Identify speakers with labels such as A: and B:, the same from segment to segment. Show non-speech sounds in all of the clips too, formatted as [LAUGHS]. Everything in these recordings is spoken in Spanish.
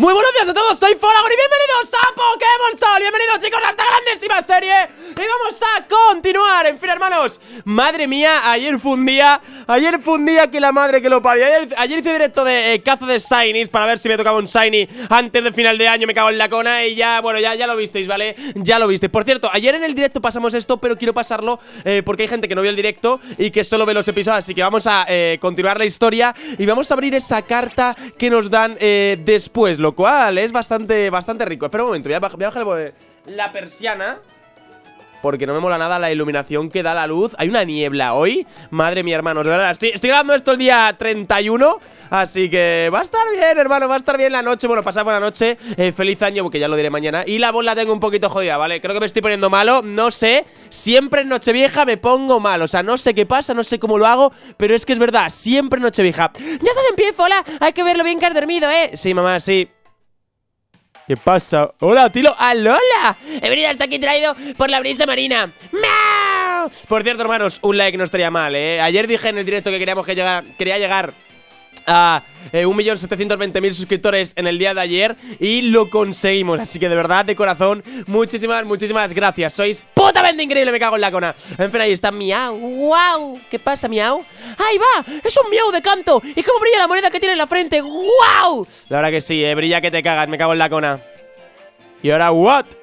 A: Muy buenos días a todos, soy Folagor y bienvenidos a Pokémon Sol. Bienvenidos chicos a esta grandísima serie. Y vamos a continuar, en fin hermanos. Madre mía, ayer fue un día Ayer fue un día que la madre que lo parió. Ayer, hice directo de eh, de Shinies Para ver si me tocaba un Shiny antes del final de año Me cago en la cona y ya, bueno, ya, ya lo visteis, ¿vale? Ya lo visteis, por cierto, ayer en el directo pasamos esto Pero quiero pasarlo eh, porque hay gente que no vio el directo Y que solo ve los episodios Así que vamos a eh, continuar la historia Y vamos a abrir esa carta que nos dan después. Lo cual es bastante, bastante rico. Espera un momento, voy a, bajar la persiana porque no me mola nada la iluminación que da la luz. Hay una niebla hoy. Madre mía, hermanos, de verdad Estoy, estoy grabando esto el día 31 Así que va a estar bien, hermano Va a estar bien la noche. Bueno, pasad buena noche eh, Feliz año, porque ya lo diré mañana. Y la voz la tengo un poquito jodida, ¿vale? Creo que me estoy poniendo malo No sé. Siempre en Nochevieja me pongo mal O sea, no sé qué pasa No sé cómo lo hago Pero es que es verdad Siempre en Nochevieja. Ya estás en pie, Fola Hay que verlo bien que has dormido, ¿eh? Sí, mamá, sí ¿Qué pasa? ¡Hola, Tilo! ¡Alola!
B: He venido hasta aquí traído por la brisa marina. ¡Miau!
A: Por cierto, hermanos, un like no estaría mal, ¿eh? Ayer dije en el directo que queríamos que llegara, quería llegar a eh, 1.720.000 suscriptores en el día de ayer y lo conseguimos. Así que de verdad, de corazón, muchísimas, muchísimas gracias. Sois putamente increíble, me cago en la cona. En fin, ahí está Miau. ¡Wow! ¿Qué pasa, Miau? ¡Ahí va! ¡Es un Miau de canto! ¿Y cómo brilla la moneda que tiene en la frente? ¡Wow! La verdad que sí, eh, brilla que te cagas, me cago en la cona. ¿Y ahora what?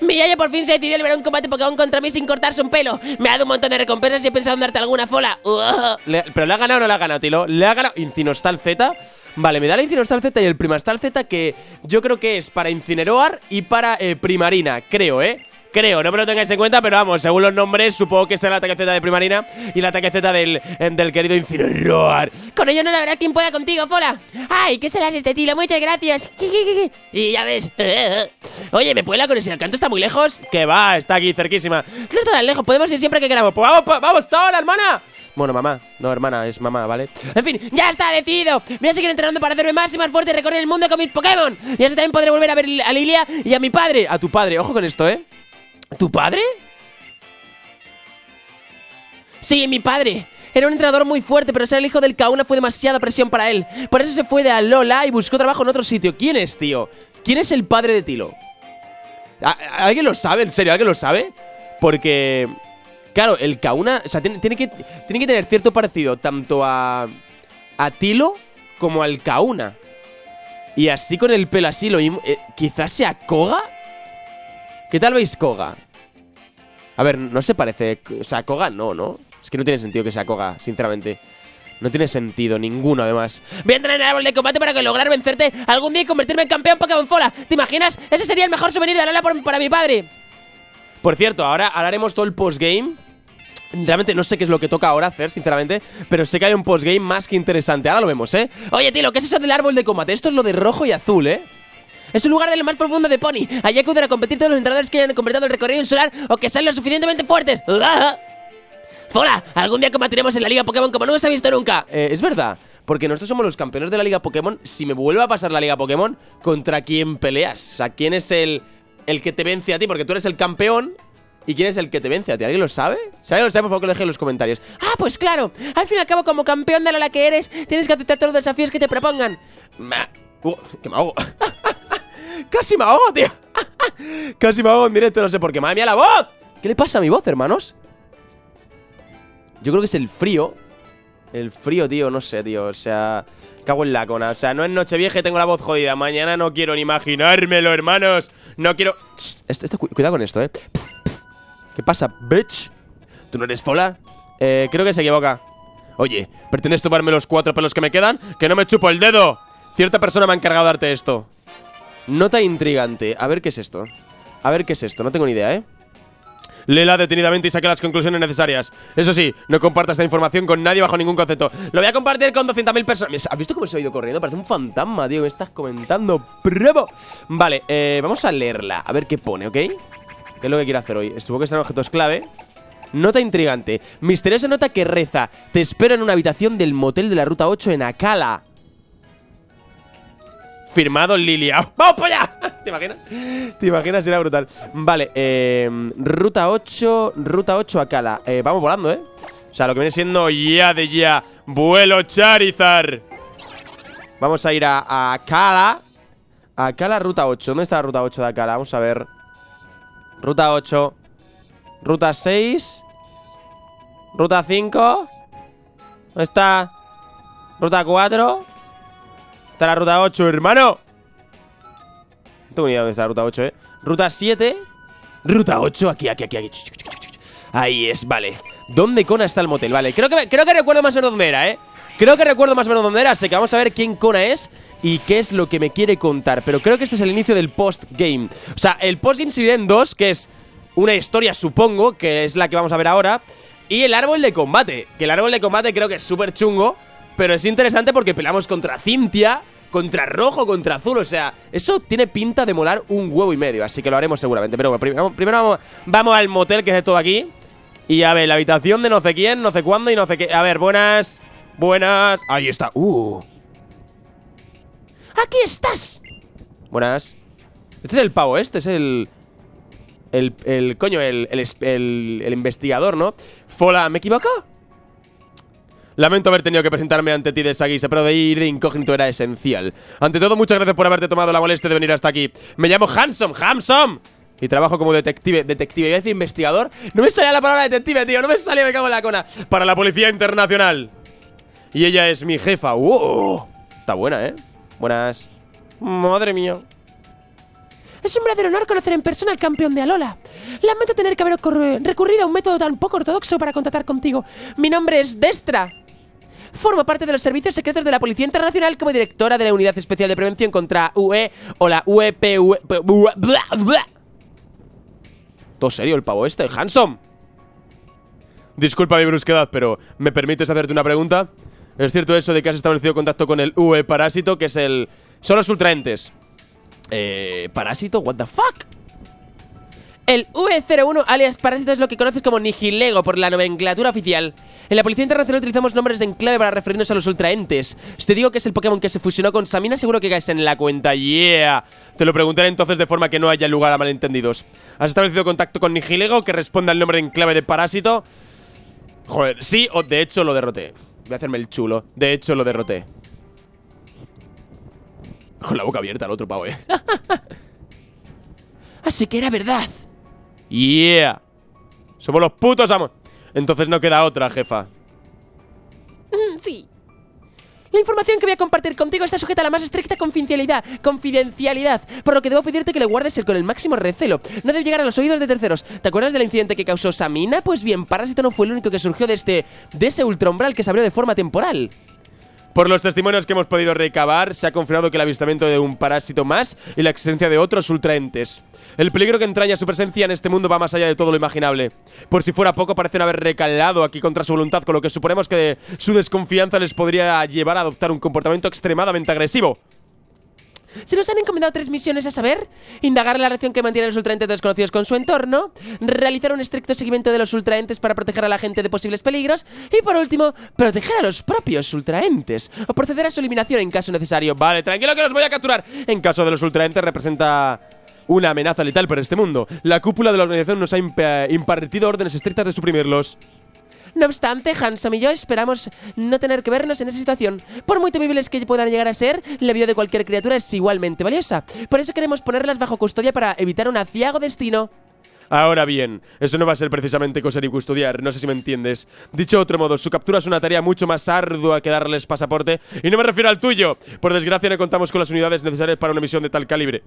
B: Mi Yaya por fin se decidió liberar un combate Pokémon contra mí sin cortarse un pelo. Me ha dado un montón de recompensas y he pensado en darte alguna fola. [LAUGHS]
A: ¿Pero le ha ganado o no le ha ganado, Tilo? ¿Le ha ganado Incinostal Z? Vale, me da la Incinostal Z y el Primastal Z que yo creo que es para Incineroar y para eh, Primarina, creo, ¿eh? Creo, no me lo tengáis en cuenta, pero vamos, según los nombres, supongo que será el ataque Z de Primarina y el ataque Z del, del querido Incineroar.
B: Con ello no la verdad quién pueda contigo, Fola. Ay, ¿qué serás este tilo? Muchas gracias. [LAUGHS] y ya ves. [LAUGHS] Oye, ¿me puede la conexión? ¿El canto está muy lejos?
A: Que va, está aquí, cerquísima.
B: No está tan lejos, podemos ir siempre que queramos.
A: Pues vamos, pues vamos, ahora, hermana. Bueno, mamá, no, hermana, es mamá, ¿vale?
B: En fin, ya está decidido Voy a seguir entrenando para hacerme más y más fuerte y recorrer el mundo con mis Pokémon Y así también podré volver a ver a Lilia y a mi padre
A: A tu padre, ojo con esto, ¿eh?
B: ¿Tu padre? Sí, mi padre. Era un entrenador muy fuerte, pero ser el hijo del Kauna fue demasiada presión para él. Por eso se fue de Alola y buscó trabajo en otro sitio. ¿Quién es, tío? ¿Quién es el padre de Tilo?
A: ¿Alguien lo sabe? ¿En serio? ¿Alguien lo sabe? Porque... Claro, el Kauna... O sea, tiene, que, tiene que tener cierto parecido tanto a... A Tilo como al Kauna. Y así con el pelo así, lo mismo... Eh, ¿Quizás sea Koga? ¿Qué tal veis Koga? A ver, no se parece... O sea, Koga no, ¿no? Es que no tiene sentido que sea Koga, sinceramente. No tiene sentido, ninguno además
B: Voy a entrar en el árbol de combate para lograr vencerte algún día y convertirme en campeón Pokémon Fola ¿Te imaginas? Ese sería el mejor souvenir de Alola para mi padre
A: Por cierto, ahora, haremos todo el postgame Realmente no sé qué es lo que toca ahora hacer, sinceramente Pero sé que hay un postgame más que interesante Ahora lo vemos, ¿eh?
B: Oye, tío, ¿qué es eso del árbol de combate? Esto es lo de rojo y azul, ¿eh? Es un lugar de lo más profundo de Pony. Allí acuden a competir todos los entrenadores que hayan completado el recorrido insular o que sean lo suficientemente fuertes. ¡Fola! Algún día combatiremos en la Liga Pokémon como no se ha visto nunca.
A: Eh, es verdad. Porque nosotros somos los campeones de la Liga Pokémon. Si me vuelve a pasar la Liga Pokémon, ¿contra quién peleas? O sea, ¿quién es el, el que te vence a ti? Porque tú eres el campeón ¿Y quién es el que te vence a ti? ¿Alguien lo sabe? Si alguien lo sabe, por favor que lo deje en los comentarios
B: Ah, pues claro Al fin y al cabo, como campeón de la que eres Tienes que aceptar todos los desafíos que te propongan
A: uh, Que me hago [LAUGHS] Casi me ahogo, tío. [LAUGHS] Casi me ahogo en directo, no sé por qué. Madre mía, la voz. ¿Qué le pasa a mi voz, hermanos? Yo creo que es el frío. El frío, tío, no sé, tío. O sea, cago en la cona. O sea, no es noche vieja y tengo la voz jodida. Mañana no quiero ni imaginármelo, hermanos. No quiero... cuidado con esto, eh. ¿Qué pasa, bitch? ¿Tú no eres Fola? Eh, creo que se equivoca. Oye, ¿pretendes tomarme los cuatro pelos que me quedan? ¡Que no me chupo el dedo! Cierta persona me ha encargado de darte esto Nota intrigante. A ver qué es esto. A ver qué es esto. No tengo ni idea, ¿eh? Lela detenidamente y saque las conclusiones necesarias. Eso sí, no comparta esta información con nadie bajo ningún concepto. Lo voy a compartir con 200.000 personas. ¿Has visto cómo se ha ido corriendo? Parece un fantasma, tío. Me estás comentando. ¡Pruebo! Vale, eh, vamos a leerla. A ver qué pone, ¿ok? ¿Qué es lo que quiero hacer hoy? Supongo que están objetos clave. Nota intrigante. Misteriosa nota que reza. Te espero en una habitación del motel de la ruta 8 en Akala. Firmado Lilia. [LAUGHS] ¡Vamos para allá! ¿Te imaginas? ¿Te imaginas? Era brutal. Vale, eh, ruta 8, ruta 8 a Kala. Eh, vamos volando, ¿eh? O sea, lo que viene siendo ya de ya. Vuelo Charizard. Vamos a ir a, a Kala. Acá la ruta 8. ¿Dónde está la ruta 8 de acá? Vamos a ver. Ruta 8. Ruta 6. Ruta 5. ¿Dónde está? Ruta 4. Está la ruta 8, hermano. No tengo ni idea dónde está la ruta 8, eh. Ruta 7. Ruta 8. Aquí, aquí, aquí, aquí. Ahí es, vale. ¿Dónde cona está el motel? Vale, creo que, creo que recuerdo más o menos dónde era, eh. Creo que recuerdo más o menos dónde era, así que vamos a ver quién Kona es y qué es lo que me quiere contar. Pero creo que este es el inicio del post-game. O sea, el post-game se divide en dos, que es una historia, supongo, que es la que vamos a ver ahora. Y el árbol de combate, que el árbol de combate creo que es súper chungo, pero es interesante porque peleamos contra Cintia, contra Rojo, contra Azul, o sea, eso tiene pinta de molar un huevo y medio, así que lo haremos seguramente. Pero bueno, primero, vamos, al motel, que es de todo aquí. Y a ver, la habitación de no sé quién, no sé cuándo y no sé qué. A ver, buenas... Buenas. Ahí está. Uh.
B: ¡Aquí estás!
A: Buenas. Este es el pavo, este es el... El, el coño, el, el, el, investigador, ¿no? Fola, ¿me equivoco? Lamento haber tenido que presentarme ante ti de esa guisa, pero de ir de incógnito era esencial. Ante todo, muchas gracias por haberte tomado la molestia de venir hasta aquí. Me llamo Hansom, Hansom. Y trabajo como detective, detective, iba a decir investigador. No me salía la palabra detective, tío, no me salía, me cago en la cona. Para la Policía Internacional. Y ella es mi jefa. ¡Wow! Está buena, ¿eh? Buenas. Madre mía.
B: Es un verdadero honor conocer en persona al campeón de Alola. Lamento tener que haber recurrido a un método tan poco ortodoxo para contactar contigo. Mi nombre es Destra. Formo parte de los servicios secretos de la Policía Internacional como directora de la Unidad Especial de Prevención contra UE o la UEP.
A: ¿Todo serio el pavo este? ¡Hansom! Disculpa mi brusquedad, pero ¿me permites hacerte una pregunta? ¿Es cierto eso de que has establecido contacto con el UE parásito, que es el... Son los ultraentes? Eh... ¿Parásito? ¿What the fuck?
B: El V01 alias Parásito es lo que conoces como Nihilego por la nomenclatura oficial. En la Policía Internacional utilizamos nombres de enclave para referirnos a los ultraentes. Si te digo que es el Pokémon que se fusionó con Samina, seguro que caes en la cuenta. ¡Yeah! Te lo preguntaré entonces de forma que no haya lugar a malentendidos. ¿Has establecido contacto con Nihilego que responde al nombre de enclave de Parásito? Joder, sí o de hecho lo derroté. Voy a hacerme el chulo. De hecho, lo derroté. Con la boca abierta el otro pavo, eh. [LAUGHS] Así que era verdad.
A: Yeah. Somos los putos amos. Entonces no queda otra, jefa.
B: Mm, sí. La información que voy a compartir contigo está sujeta a la más estricta confidencialidad, confidencialidad, por lo que debo pedirte que le guardes el con el máximo recelo. No debe llegar a los oídos de terceros. ¿Te acuerdas del incidente que causó Samina? Pues bien, Parásito no fue el único que surgió de este de ese ultraumbral que se abrió de forma temporal.
A: Por los testimonios que hemos podido recabar, se ha confirmado que el avistamiento de un parásito más y la existencia de otros ultraentes. El peligro que entraña su presencia en este mundo va más allá de todo lo imaginable. Por si fuera poco, parecen haber recalado aquí contra su voluntad, con lo que suponemos que su desconfianza les podría llevar a adoptar un comportamiento extremadamente agresivo.
B: Se nos han encomendado tres misiones a saber Indagar la relación que mantienen los ultraentes desconocidos con su entorno Realizar un estricto seguimiento de los ultraentes para proteger a la gente de posibles peligros Y por último, proteger a los propios ultraentes O proceder a su eliminación en caso necesario.
A: Vale, tranquilo que los voy a capturar. En caso de los ultraentes representa una amenaza letal para este mundo. La cúpula de la organización nos ha impartido órdenes estrictas de suprimirlos
B: no obstante, Hansom y yo esperamos no tener que vernos en esa situación. Por muy temibles que puedan llegar a ser, la vida de cualquier criatura es igualmente valiosa. Por eso queremos ponerlas bajo custodia para evitar un aciago destino.
A: Ahora bien, eso no va a ser precisamente coser y custodiar, no sé si me entiendes. Dicho de otro modo, su captura es una tarea mucho más ardua que darles pasaporte, y no me refiero al tuyo. Por desgracia no contamos con las unidades necesarias para una misión de tal calibre.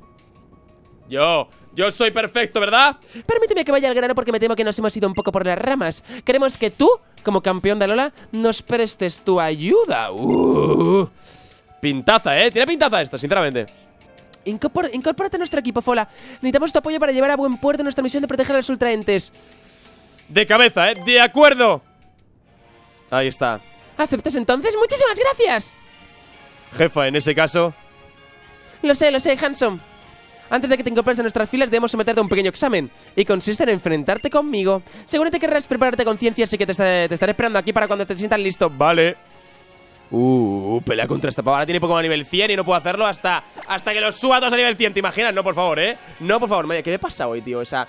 A: Yo, yo soy perfecto, ¿verdad?
B: Permíteme que vaya al grano porque me temo que nos hemos ido un poco por las ramas. Queremos que tú, como campeón de Alola, nos prestes tu ayuda. Uh.
A: Pintaza, ¿eh? Tiene pintaza esto, sinceramente.
B: incorpórate a nuestro equipo, Fola. Necesitamos tu apoyo para llevar a buen puerto nuestra misión de proteger a los ultraentes.
A: De cabeza, ¿eh? De acuerdo. Ahí está.
B: ¿Aceptas entonces? ¡Muchísimas gracias!
A: Jefa, en ese caso...
B: Lo sé, lo sé, Hanson. Antes de que te incorpores a nuestras filas debemos someterte a un pequeño examen Y consiste en enfrentarte conmigo. Seguramente querrás prepararte con ciencia Así que te estaré, esperando aquí para cuando te sientas listo.
A: Vale. Uh, pelea contra esta pava. Ahora tiene Pokémon a nivel 100 y no puedo hacerlo hasta Hasta que los suba todos a nivel 100 ¿Te imaginas? No, por favor, ¿eh? No, por favor. ¿Qué me pasa hoy, tío? O sea,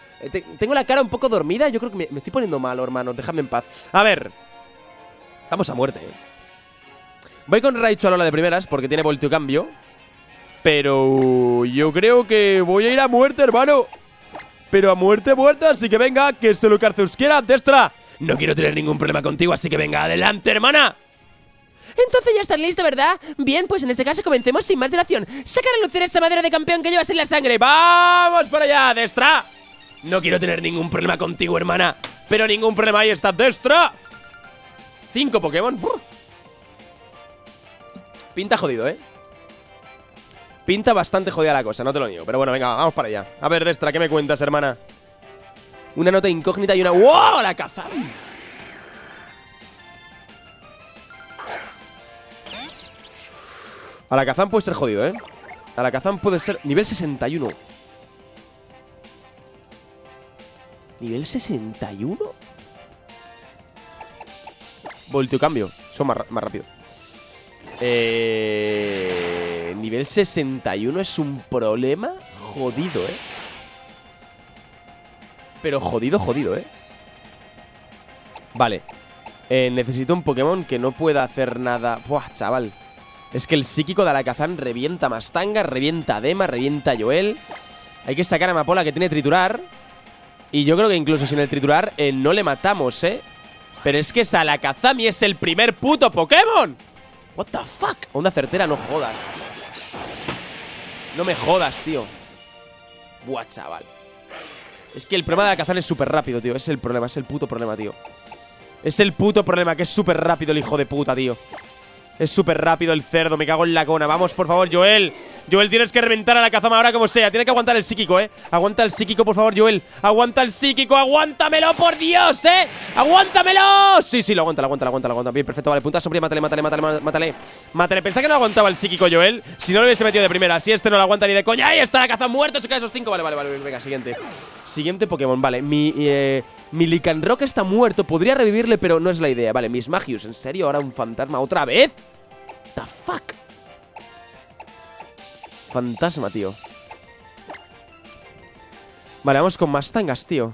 A: tengo la cara un poco dormida. Yo creo que me, estoy poniendo malo, hermano. Déjame en paz. A ver. Vamos a muerte. Voy con Raichu a Lola de primeras Porque tiene voltio cambio Pero yo creo que voy a ir a muerte, hermano. Pero a muerte, muerte, así que venga Que se lo que Arceus quiera, Destra. No quiero tener ningún problema contigo, así que venga, adelante, hermana.
B: Entonces ya estás listo, ¿verdad? Bien, pues en este caso comencemos sin más dilación. Saca a lucir esa madera de campeón que llevas en la sangre.
A: ¡Vamos para allá, Destra! No quiero tener ningún problema contigo, hermana. Pero ningún problema, ahí está Destra. Cinco Pokémon. Pinta jodido, ¿eh? Pinta bastante jodida la cosa, no te lo niego Pero bueno, venga, vamos para allá A ver, Destra, ¿qué me cuentas, hermana? Una nota incógnita y una... ¡Wow! ¡La caza! Alakazam puede ser jodido, ¿eh? Alakazam puede ser nivel 61 ¿Nivel 61? Volteo cambio Son más, más rápido eh, Nivel 61 es un problema jodido, ¿eh? Pero jodido, jodido, ¿eh? Vale eh, Necesito un Pokémon que no pueda hacer nada Buah, chaval es que el psíquico de Alakazam revienta Mastanga, revienta a Dema, revienta Joel. Hay que sacar a Mapola que tiene triturar. Y yo creo que incluso sin el triturar eh, no le matamos, ¿eh? Pero es que Salakazami es el primer puto Pokémon. What the fuck? Onda certera, no jodas. No me jodas, tío. Buah, chaval. Es que el problema de Alakazam es súper rápido, tío. Es el problema, es el puto problema, tío. Es el puto problema, que es súper rápido el hijo de puta, tío. Es súper rápido el cerdo, me cago en la cona. Vamos, por favor, Joel. Joel, tienes que reventar a la cazama ahora como sea. Tiene que aguantar el psíquico, eh Aguanta el psíquico, por favor, Joel. Aguanta el psíquico, aguántamelo, por Dios, eh ¡Aguántamelo! Sí, sí, lo aguanta, lo aguanta, lo aguanta, lo aguanta. Bien, perfecto, vale, punta sobre, mátale, mátale, mátale, mátale Mátale, que no aguantaba el psíquico, Joel. Si no lo hubiese metido de primera Si este no lo aguanta ni de coña. Ahí está la caza muerto, se cae esos cinco. Vale, vale, vale, venga, siguiente. Siguiente Pokémon, vale. Mi, eh, mi Licanrock está muerto Podría revivirle, pero no es la idea Vale, mis Magius, ¿en serio? ¿Ahora un fantasma otra vez? the fuck? Fantasma, tío Vale, vamos con más tangas, tío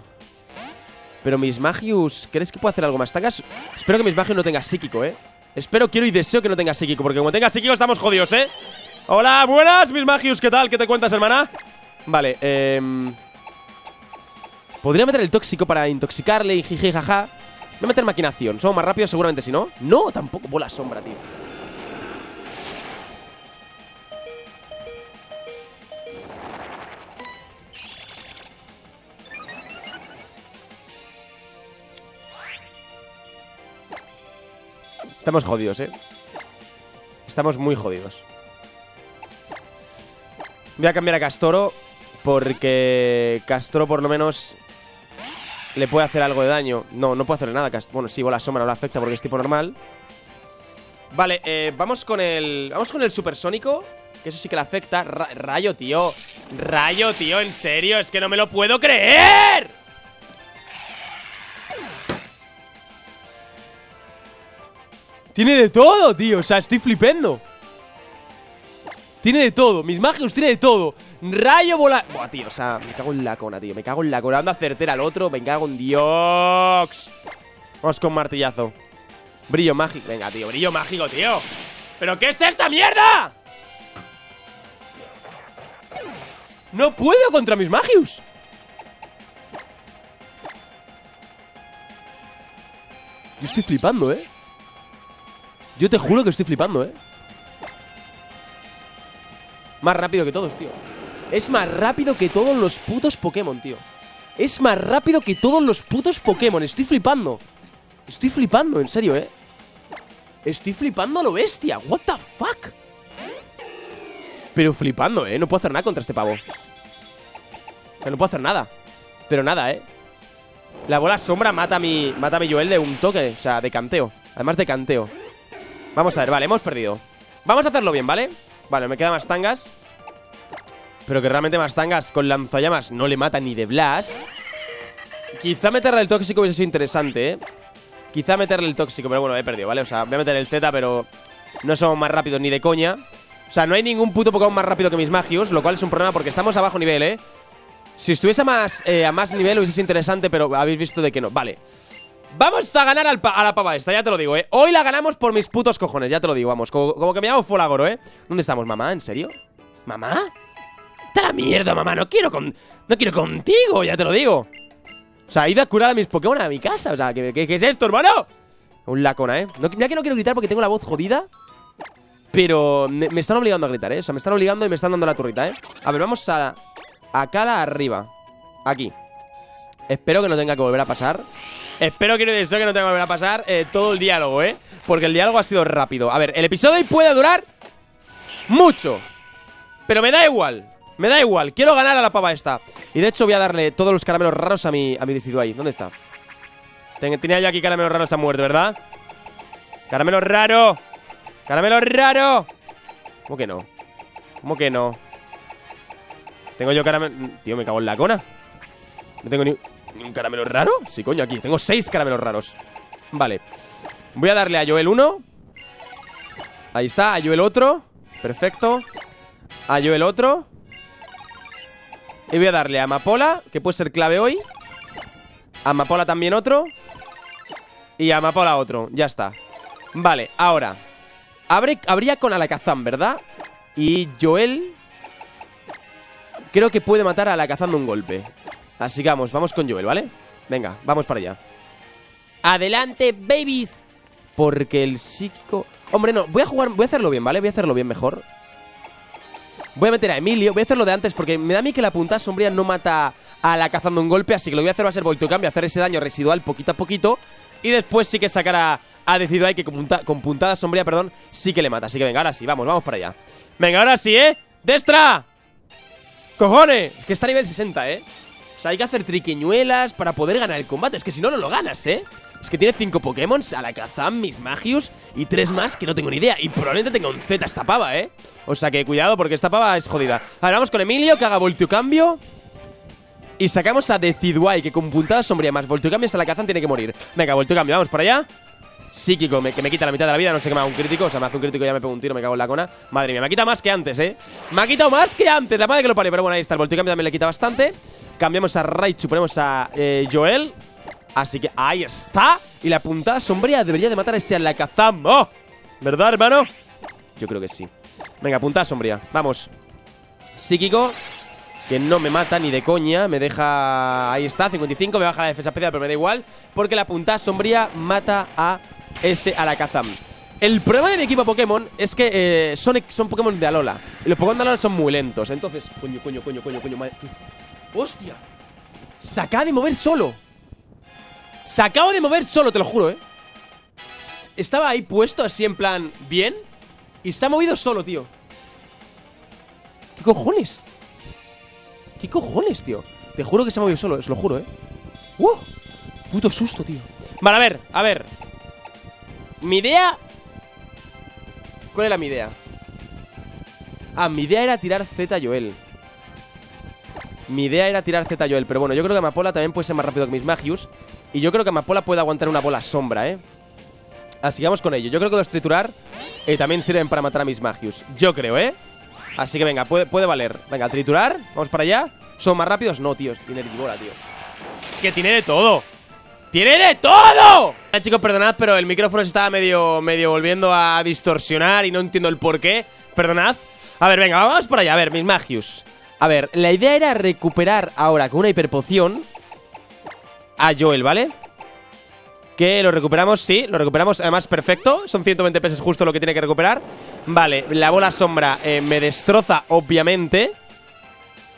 A: Pero mis Magius ¿Crees que puede hacer algo más tangas? Espero que mis Magius no tenga psíquico, eh Espero, quiero y deseo que no tenga psíquico Porque como tenga psíquico estamos jodidos, eh Hola, buenas, mis Magius, ¿qué tal? ¿Qué te cuentas, hermana? Vale, eh... Podría meter el tóxico para intoxicarle y jiji jaja Voy a meter maquinación. Somos más rápidos seguramente si no. No, tampoco. Bola sombra, tío. Estamos jodidos, ¿eh? Estamos muy jodidos. Voy a cambiar a Castoro Porque Castoro por lo menos Le puede hacer algo de daño No, no puede hacerle nada Bueno, sí, bola sombra no le afecta porque es tipo normal Vale, eh, vamos con el Vamos con el supersónico Que eso sí que le afecta Rayo, tío Rayo, tío, en serio Es que no me lo puedo creer Tiene de todo, tío. O sea, estoy flipando. Tiene de todo. Mis magios tiene de todo. Rayo volar. Buah, tío. O sea, me cago en la cona, tío. Me cago en la cona. Anda certera al otro. Me cago en Dios. Vamos con martillazo. Brillo mágico. Venga, tío. Brillo mágico, tío. ¿Pero qué es esta mierda? No puedo contra mis magios. Yo estoy flipando, ¿eh? Yo te juro que estoy flipando, ¿eh? Más rápido que todos, tío. Es más rápido que todos los putos Pokémon, tío. Es más rápido que todos los putos Pokémon. Estoy flipando. Estoy flipando, en serio, ¿eh? Estoy flipando a lo bestia. What the fuck Pero flipando, ¿eh? No puedo hacer nada contra este pavo. O sea, no puedo hacer nada. Pero nada, ¿eh? La bola sombra mata a mi, mata a mi Joel de un toque O sea, de canteo. Además de canteo. Vamos a ver, vale, hemos perdido. Vamos a hacerlo bien, ¿vale? Vale, me queda más tangas Pero que realmente más tangas con lanzallamas no le mata ni de Blast Quizá meterle el tóxico hubiese sido interesante, ¿eh? Quizá meterle el tóxico, pero bueno, he perdido, ¿vale? O sea, voy a meter el Z, pero no somos más rápidos ni de coña O sea, no hay ningún puto Pokémon más rápido que mis Magios Lo cual es un problema porque estamos a bajo nivel, ¿eh? Si estuviese más, eh, a más nivel hubiese sido interesante, pero habéis visto de que no Vale Vamos a ganar al a la pava esta, ya te lo digo, ¿eh? Hoy la ganamos por mis putos cojones, ya te lo digo, vamos Como, que me llamo Folagoro, ¿eh? ¿Dónde estamos, mamá? ¿En serio? ¿Mamá? ¡Está la mierda, mamá! No quiero con... No quiero contigo, ya te lo digo O sea, he ido a curar a mis Pokémon a mi casa O sea, ¿qué, es esto, hermano? Un lacona, ¿eh? Mira que no quiero gritar porque tengo la voz jodida Pero me, me, están obligando a gritar, ¿eh? O sea, me están obligando y me están dando la turrita, ¿eh? A ver, vamos a... Acá arriba Aquí Espero que no tenga que volver a pasar Espero que no, tenga que volver a pasar eh, Todo el diálogo, ¿eh? Porque el diálogo ha sido rápido A ver, el episodio puede durar Mucho Pero me da igual Me da igual Quiero ganar a la pava esta Y de hecho voy a darle todos los caramelos raros a mi, a mi ahí ¿Dónde está? Tenía yo aquí caramelos raros Está muerto, ¿verdad? Caramelo raro Caramelo raro ¿Cómo que no? ¿Cómo que no? Tengo yo caramelo... Tío, me cago en la cona No tengo ni un caramelo raro Sí, coño, aquí. Tengo seis caramelos raros. Vale. Voy a darle a Joel uno. Ahí está, a Joel otro. Perfecto. A Joel otro. Y voy a darle a Amapola Que puede ser clave hoy. A Amapola también otro. Y a Amapola otro, ya está. Vale, ahora. Habría con Alakazam, ¿verdad? Y Joel Creo que puede matar a Alakazam de un golpe Así que vamos, vamos con Joel, ¿vale? Venga, vamos para allá
B: Adelante, babies
A: Porque el psíquico... Hombre, no, voy a jugar, voy a hacerlo bien, ¿vale? Voy a hacerlo bien mejor Voy a meter a Emilio, voy a hacerlo de antes Porque me da a mí que la puntada sombría no mata a la cazando un golpe Así que lo que voy a hacer va a ser voltocambio Hacer ese daño residual poquito a poquito Y después sí que sacar a, a Decidueye Que con, con puntada sombría, perdón, sí que le mata Así que venga, ahora sí, vamos, vamos para allá Venga, ahora sí, ¿eh? ¡Destra! ¡Cojones! Que está a nivel 60, ¿eh? O sea, hay que hacer triquiñuelas para poder ganar el combate. Es que si no, no lo ganas, ¿eh? Es que tiene 5 Pokémon, Alakazam, Mismagius y 3 más que no tengo ni idea. Y probablemente tenga un Z esta pava, ¿eh? O sea que cuidado porque esta pava es jodida. Ahora vamos con Emilio, que haga cambio Y sacamos a Decidueye, que con puntada sombría más Voltiocambio, Alakazam tiene que morir. Venga, cambio, vamos para allá. Psíquico, que me quita la mitad de la vida, no sé qué me haga un crítico. O sea, me hace un crítico y ya me pego un tiro, me cago en la cona. Madre mía, me quita más que antes, ¿eh? Me ha quitado más que antes, la madre que lo pare Pero bueno, ahí está, el volticambio también le quita bastante Cambiamos a Raichu, ponemos a eh, Joel. Así que ahí está. Y la puntada sombría debería de matar a ese Alakazam. ¡Oh! ¿Verdad, hermano? Yo creo que sí. Venga, puntada sombría, vamos. Psíquico que no me mata ni de coña. Me deja... Ahí está, 55 Me baja la defensa especial, pero me da igual Porque la puntada sombría mata a ese Alakazam. El problema de mi equipo Pokémon es que eh, son, son Pokémon de Alola. Y los Pokémon de Alola son muy lentos. Entonces, coño, coño, coño, coño, coño ¡Hostia! Se acaba de mover solo Se acaba de mover solo, te lo juro, eh Estaba ahí puesto así en plan Bien Y se ha movido solo, tío ¿Qué cojones? ¿Qué cojones, tío? Te juro que se ha movido solo, os lo juro, eh ¡Uh! Puto susto, tío Vale, a ver, a ver Mi idea ¿Cuál era mi idea? Ah, mi idea era tirar Z a Joel Mi idea era tirar Z Joel Pero bueno, yo creo que Amapola también puede ser más rápido que mis Magius Y yo creo que Amapola puede aguantar una bola sombra, ¿eh? Así que vamos con ello Yo creo que los triturar eh, también sirven para matar a mis Magius Yo creo, ¿eh? Así que venga, puede, puede valer Venga, triturar, vamos para allá ¿Son más rápidos? No, tío, tiene bola, tío Es que tiene de todo ¡Tiene de todo! chicos, perdonad, pero el micrófono se estaba medio, medio volviendo a distorsionar y no entiendo el por qué. Perdonad. A ver, venga, vamos por allá. A ver, mis Magius. A ver, la idea era recuperar ahora con una hiperpoción a Joel, ¿vale? Que lo recuperamos, sí, lo recuperamos. Además perfecto. Son 120 pesos justo lo que tiene que recuperar. Vale, la bola sombra eh, me destroza, obviamente.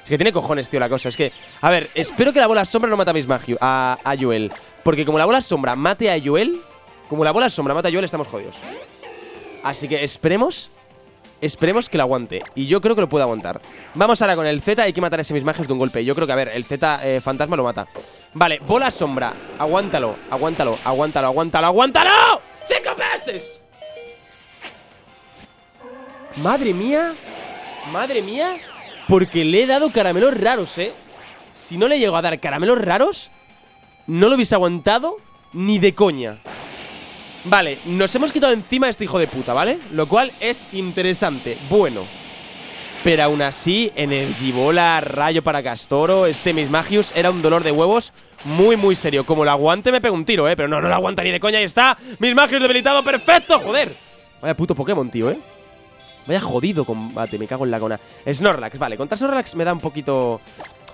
A: Es que tiene cojones, tío, la cosa. Es que, a ver, espero que la bola sombra no mate a mis Magius a, a Joel. Porque como la bola sombra mate a Joel Como la bola sombra mate a Joel estamos jodidos. Así que esperemos Esperemos que lo aguante Y yo creo que lo puede aguantar. Vamos ahora con el Z Hay que matar a ese mismagios de un golpe. Yo creo que, a ver, el Z eh, fantasma lo mata. Vale, bola sombra Aguántalo, aguántalo, aguántalo, aguántalo, aguántalo. ¡Cinco veces! Madre mía Madre mía Porque le he dado caramelos raros, eh. Si no le llego a dar caramelos raros no lo hubiese aguantado ni de coña Vale, nos hemos quitado encima este hijo de puta, ¿vale? Lo cual es interesante, bueno Pero aún así, Energibola, Rayo para Castoro, este Mismagius Era un dolor de huevos muy, muy serio Como lo aguante me pego un tiro, ¿eh? Pero no, no lo aguanta ni de coña, ahí está Mismagius debilitado, perfecto, joder Vaya puto Pokémon, tío, ¿eh? Vaya jodido combate, me cago en la cona. Snorlax, vale, contra Snorlax me da un poquito...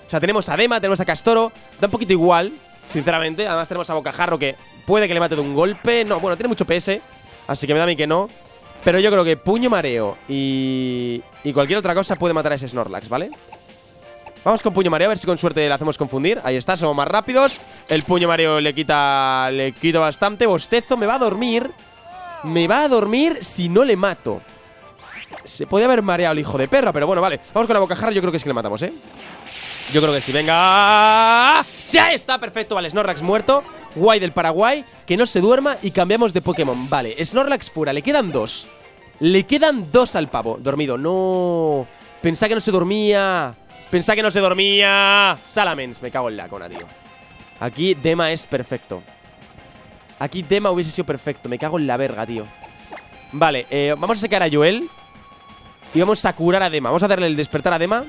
A: O sea, tenemos a Dema, tenemos a Castoro Da un poquito igual, sinceramente Además tenemos a Bocajarro que puede que le mate de un golpe. No, bueno, tiene mucho PS Así que me da a mí que no. Pero yo creo que Puño Mareo y... Y cualquier otra cosa puede matar a ese Snorlax, ¿vale? Vamos con Puño Mareo, a ver si con suerte le hacemos confundir. Ahí está, somos más rápidos. El Puño Mareo le quita, le quita bastante. Bostezo me va a dormir. Me va a dormir si no le mato. Se puede haber mareado el hijo de perra Pero bueno, vale, vamos con la bocajarra Yo creo que es que le matamos, ¿eh? Yo creo que sí, venga. ¡Sí, ahí está! Perfecto, vale, Snorlax muerto. Guay del Paraguay, que no se duerma Y cambiamos de Pokémon, vale, Snorlax fuera. Le quedan dos. Le quedan dos al pavo, dormido, no. Pensá que no se dormía. Pensá que no se dormía. Salamence, me cago en la cona, tío. Aquí Dema es perfecto. Aquí Dema hubiese sido perfecto. Me cago en la verga, tío. Vale, eh, vamos a sacar a Joel. Y vamos a curar a Dema. Vamos a darle el despertar a Dema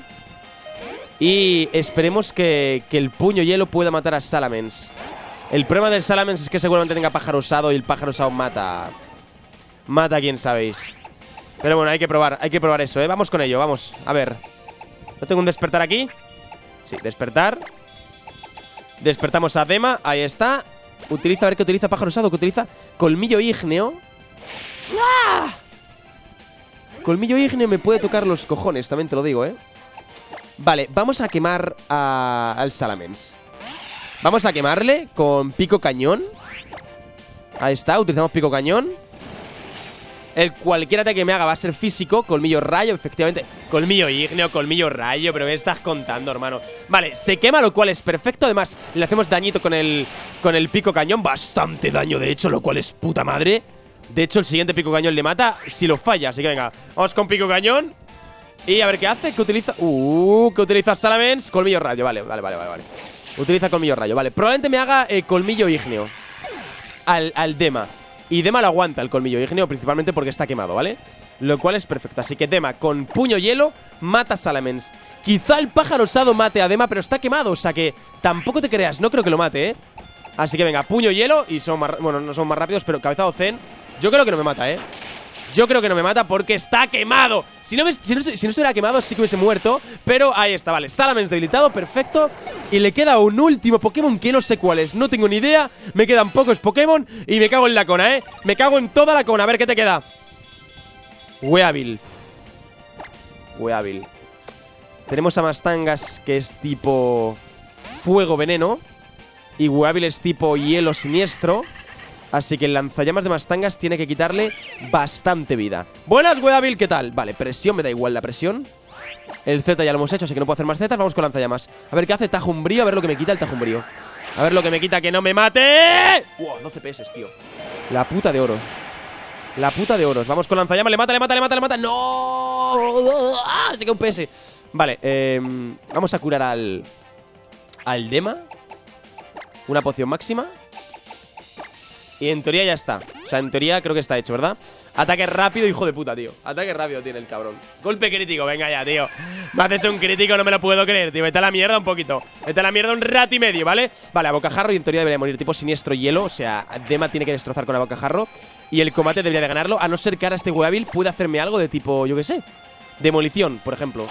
A: y esperemos que, el puño hielo pueda matar a Salamence El problema del Salamence es que seguramente tenga pájaro usado Y el pájaro usado mata Mata a quien sabéis Pero bueno, hay que probar, hay que probar eso, ¿eh? Vamos con ello, vamos, a ver ¿No tengo un despertar aquí? Sí, despertar Despertamos a Dema, ahí está Utiliza, a ver qué utiliza pájaro usado Que utiliza colmillo ígneo ¡Ah! Colmillo ígneo me puede tocar los cojones, también te lo digo, ¿eh? Vale, vamos a quemar al Salamence. Vamos a quemarle con pico cañón. Ahí está, utilizamos pico cañón. El cualquier ataque que me haga va a ser físico Colmillo rayo, efectivamente. Colmillo ígneo, colmillo rayo Pero me estás contando, hermano. Vale, se quema, lo cual es perfecto. Además, le hacemos dañito con el, con el pico cañón. Bastante daño, de hecho, lo cual es puta madre. De hecho, el siguiente pico cañón le mata Si lo falla, así que venga Vamos con pico cañón y a ver qué hace, ¿Qué utiliza. Uh, ¿Qué utiliza Salamence. Colmillo rayo, vale, vale, vale, vale, Utiliza colmillo rayo, vale. Probablemente me haga eh, colmillo ígneo al, al Dema. Y Dema lo aguanta el colmillo ígneo Principalmente porque está quemado, ¿vale? Lo cual es perfecto, así que Dema con puño hielo Mata a Salamence. Quizá el pájaro osado mate a Dema, pero está quemado O sea que tampoco te creas, no creo que lo mate, ¿eh? Así que venga, puño hielo Y son más, bueno, no son más rápidos, pero cabezado zen Yo creo que no me mata, ¿eh? Yo creo que no me mata porque está quemado. Si no, si, no estuviera quemado sí que hubiese muerto Pero ahí está, vale, Salamence debilitado, perfecto. Y le queda un último Pokémon que no sé cuál es No tengo ni idea, me quedan pocos Pokémon Y me cago en la cona, ¿eh? Me cago en toda la cona, a ver qué te queda Weavil. Weavil. Tenemos a Mastangas que es tipo Fuego veneno. Y Weavil es tipo hielo siniestro Así que el lanzallamas de Mastangas tiene que quitarle bastante vida. Buenas, Weavil, ¿qué tal? Vale, presión, me da igual la presión. El Z ya lo hemos hecho, así que no puedo hacer más Z Vamos con lanzallamas. A ver qué hace Tajumbrío, a ver lo que me quita el Tajumbrío. A ver lo que me quita que no me mate. Wow, 12 PS, tío. La puta de oro La puta de oros. Vamos con lanzallamas, le mata, le mata, le mata, le mata. ¡No! ¡Ah! Se queda un PS. Vale, eh, vamos a curar al Al Dema. Una poción máxima y en teoría ya está. O sea, en teoría creo que está hecho, ¿verdad? Ataque rápido, hijo de puta, tío. Ataque rápido tiene el cabrón. Golpe crítico, venga ya, tío. Me haces un crítico, no me lo puedo creer, tío. Vete a la mierda un poquito. Vete a la mierda un rato y medio, ¿vale? Vale, a bocajarro y en teoría debería morir tipo siniestro hielo. O sea, Dema tiene que destrozar con a bocajarro Y el combate debería de ganarlo A no ser que ahora este Weavil pueda hacerme algo de tipo, yo qué sé Demolición, por ejemplo.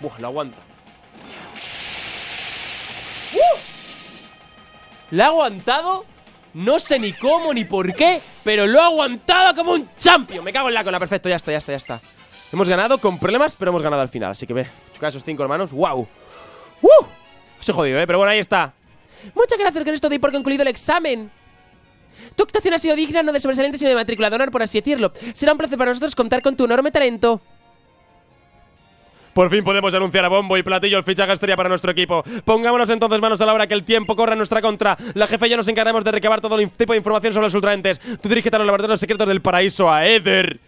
A: Buah, lo aguanta Lo ha aguantado No sé ni cómo ni por qué Pero lo ha aguantado como un champion Me cago en la cola, perfecto, ya está, ya está, ya está Hemos ganado con problemas, pero hemos ganado al final Así que ve, chocar esos cinco hermanos, wow ¡Uh! Se jodido, eh, pero bueno, ahí está
B: Muchas gracias con esto de por concluido el examen tu actuación ha sido digna no de sobresaliente sino de matrícula honor, por así decirlo. Será un placer para nosotros contar con tu enorme talento.
A: Por fin podemos anunciar a bombo y platillo el fichaje estrella para nuestro equipo. Pongámonos entonces manos a la obra que el tiempo corra en nuestra contra. La jefe y yo nos encargamos de recabar todo el tipo de información sobre los ultraentes. Tú dirígete a los laboratorios secretos del paraíso, a Ether.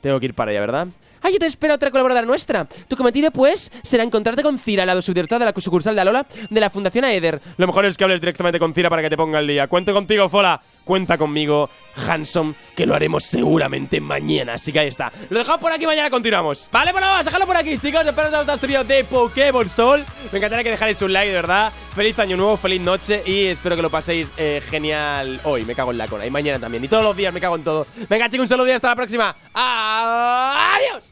A: Tengo que ir para allá, ¿verdad?
B: Yo te espero otra colaboradora nuestra. Tu cometido, pues, será encontrarte con Cira, la subdirectora de la sucursal de Alola de la Fundación Aether.
A: Lo mejor es que hables directamente con Cira para que te ponga el día. Cuento contigo, Fola. Cuenta conmigo, Hanson, que lo haremos seguramente mañana. Así que ahí está. Lo dejamos por aquí, mañana continuamos. Vale, bueno, vamos a por aquí, chicos. Espero que os haya gustado este vídeo de Pokémon Soul. Me encantaría que dejáis un like, de verdad. Feliz año nuevo, feliz noche y espero que lo paséis eh, genial hoy. Me cago en la cola y mañana también. Y todos los días me cago en todo. Venga, chicos, un saludo y hasta la próxima. ¡Adiós!